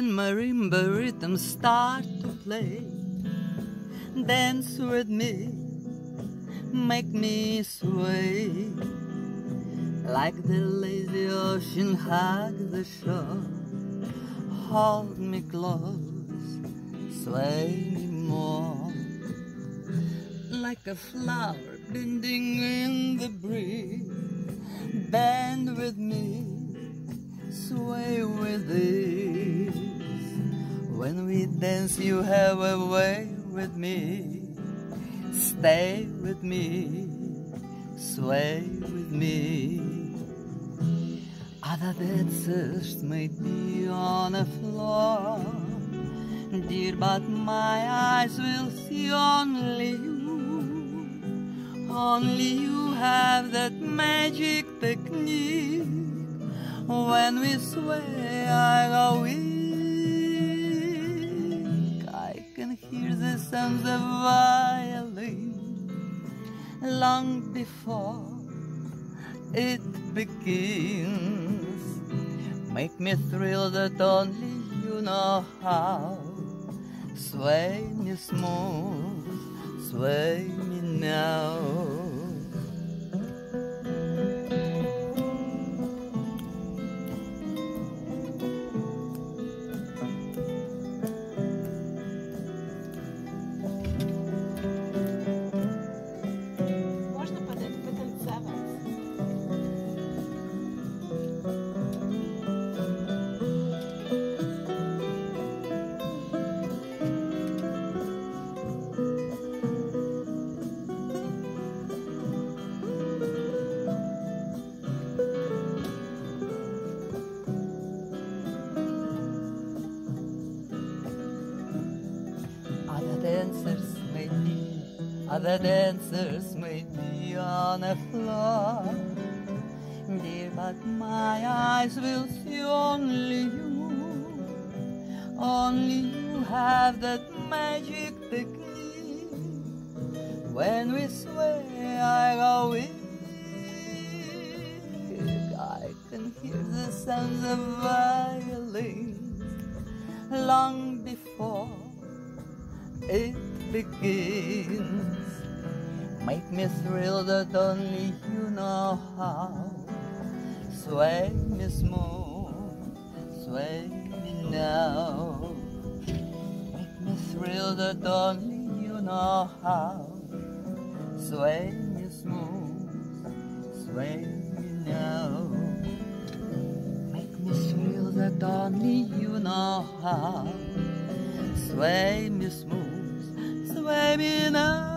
marimba rhythm start to play. Dance with me, make me sway. Like the lazy ocean hug the shore. Hold me close, sway me more. Like a flower bending in the breeze. Bend with me, sway with ease. When we dance, you have a way with me. Stay with me, sway with me. Other dancers may be on the floor, dear, but my eyes will see only you. Only you have that magic technique. When we sway, I go weak. Hear the violin long before it begins. Make me thrill that only you know how. Sway me smooth, sway me now. Dancers may be, other dancers may be on the floor. Dear, but my eyes will see only you. Only you have that magic technique. When we sway, I go weak. I can hear the sounds of violins long before it begins. Make me thrill that only you know how. Sway me smooth, sway me now. Make me thrill that only you know how. Sway me smooth, sway me now. Make me thrill that only you know how. Sway me smooth, sway me now.